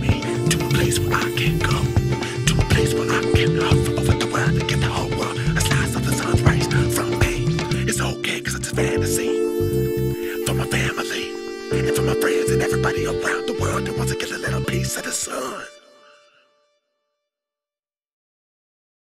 Me to a place where I can go. To a place where I can love it's a fantasy. For my family, and for my friends and everybody around the world who wants to get a little piece of the sun.